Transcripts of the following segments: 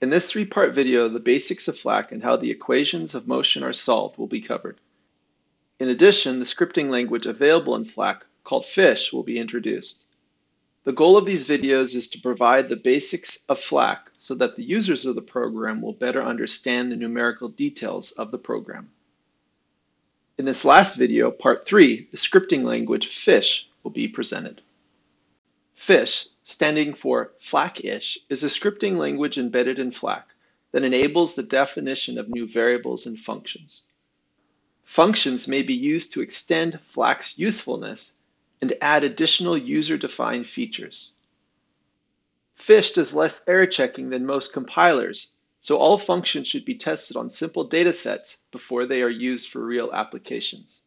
In this three-part video, the basics of FLAC and how the equations of motion are solved will be covered. In addition, the scripting language available in FLAC, called Fish, will be introduced. The goal of these videos is to provide the basics of FLAC so that the users of the program will better understand the numerical details of the program. In this last video, part 3, the scripting language Fish will be presented. Fish, standing for FLAC-ish, is a scripting language embedded in FLAC that enables the definition of new variables and functions. Functions may be used to extend FLAC's usefulness and add additional user-defined features. Fish does less error checking than most compilers, so all functions should be tested on simple datasets before they are used for real applications.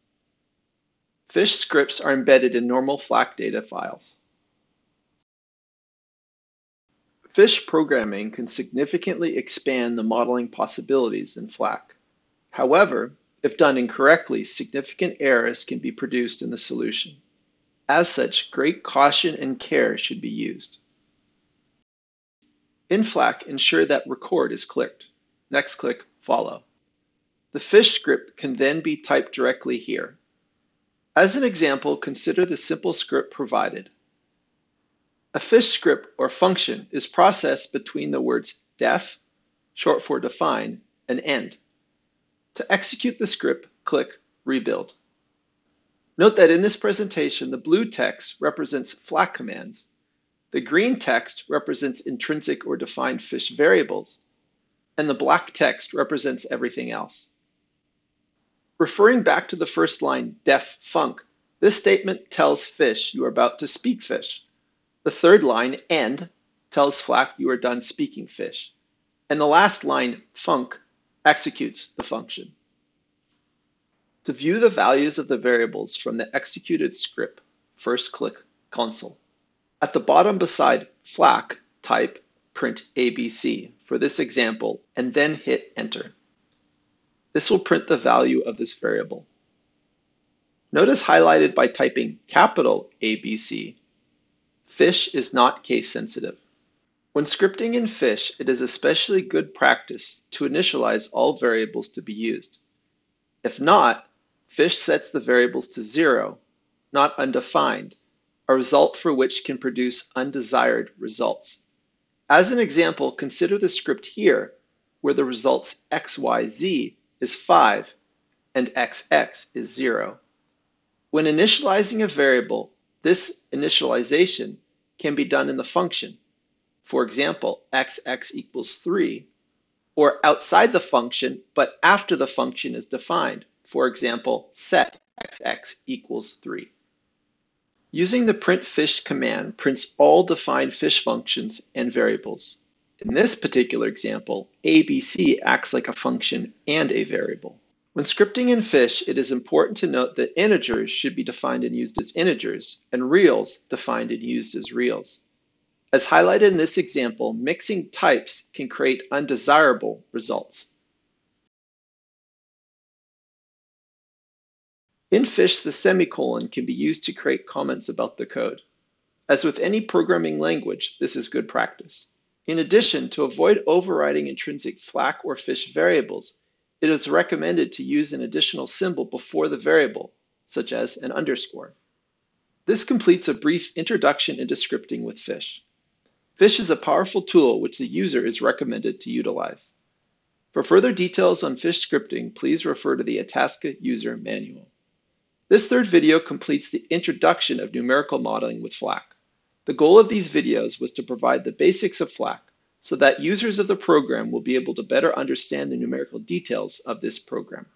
Fish scripts are embedded in normal FLAC data files. Fish programming can significantly expand the modeling possibilities in FLAC. However, if done incorrectly, significant errors can be produced in the solution. As such, great caution and care should be used. In FLAC, ensure that record is clicked. Next click follow. The fish script can then be typed directly here. As an example, consider the simple script provided. A fish script or function is processed between the words def, short for define, and end. To execute the script, click Rebuild. Note that in this presentation, the blue text represents FLAC commands, the green text represents intrinsic or defined fish variables, and the black text represents everything else. Referring back to the first line, def func, this statement tells fish you are about to speak fish. The third line, end, tells FLAC you are done speaking fish. And the last line, func, executes the function. To view the values of the variables from the executed script, first click Console. At the bottom beside FLAC, type print ABC for this example, and then hit Enter. This will print the value of this variable. Notice highlighted by typing capital ABC, Fish is not case sensitive. When scripting in Fish, it is especially good practice to initialize all variables to be used. If not, Fish sets the variables to zero, not undefined, a result for which can produce undesired results. As an example, consider the script here, where the results xyz is 5 and xx is 0. When initializing a variable, this initialization can be done in the function. For example, xx equals 3, or outside the function, but after the function is defined. For example, set xx equals 3. Using the printfish command prints all defined fish functions and variables. In this particular example, ABC acts like a function and a variable. When scripting in Fish, it is important to note that integers should be defined and used as integers, and reals defined and used as reals. As highlighted in this example, mixing types can create undesirable results. In Fish, the semicolon can be used to create comments about the code. As with any programming language, this is good practice. In addition, to avoid overriding intrinsic FLAC or Fish variables, it is recommended to use an additional symbol before the variable, such as an underscore. This completes a brief introduction into scripting with Fish. Fish is a powerful tool which the user is recommended to utilize. For further details on Fish scripting, please refer to the Itasca user manual. This third video completes the introduction of numerical modeling with FLAC. The goal of these videos was to provide the basics of FLAC so that users of the program will be able to better understand the numerical details of this program.